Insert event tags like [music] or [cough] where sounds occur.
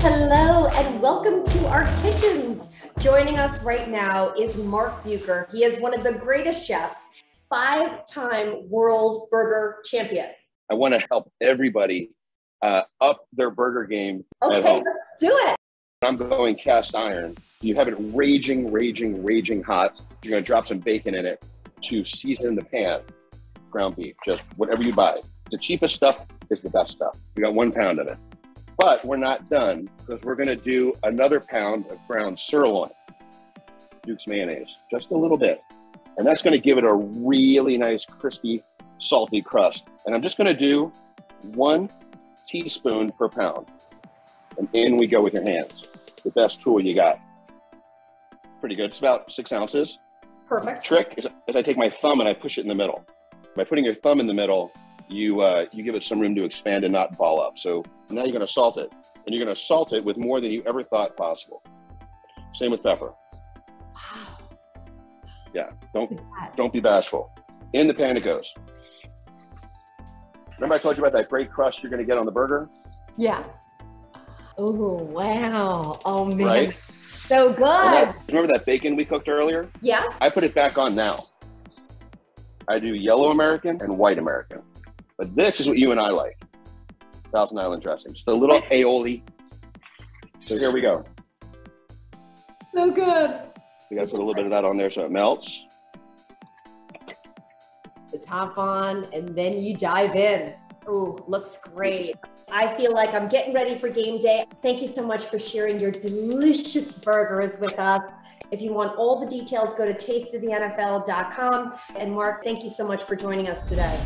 Hello and welcome to our kitchens. Joining us right now is Mark Bucher. He is one of the greatest chefs, five time world burger champion. I want to help everybody uh, up their burger game. Okay, let's do it. I'm going cast iron. You have it raging, raging, raging hot. You're going to drop some bacon in it to season the pan. Ground beef, just whatever you buy. The cheapest stuff is the best stuff. We got one pound of it. But we're not done because we're going to do another pound of ground sirloin, Duke's mayonnaise, just a little bit. And that's going to give it a really nice, crispy, salty crust. And I'm just going to do one teaspoon per pound. And in we go with your hands. The best tool you got. Pretty good. It's about six ounces. Perfect. Trick is, is I take my thumb and I push it in the middle. By putting your thumb in the middle, you uh, you give it some room to expand and not ball up. So now you're going to salt it, and you're going to salt it with more than you ever thought possible. Same with pepper. Wow. Yeah, don't don't be bashful. In the pan it goes. Remember I told you about that great crust you're going to get on the burger? Yeah. Oh wow! Oh man, Right? so good. Remember that bacon we cooked earlier? Yes. I put it back on now. I do yellow American and white American. But this is what you and I like. Thousand Island dressing. Just a little [laughs] aioli. So here we go. So good. We got to put a little bit of that on there so it melts. The top on, and then you dive in. Oh, looks great. I feel like I'm getting ready for game day. Thank you so much for sharing your delicious burgers with us. If you want all the details, go to tasteofthenfl.com. And Mark, thank you so much for joining us today.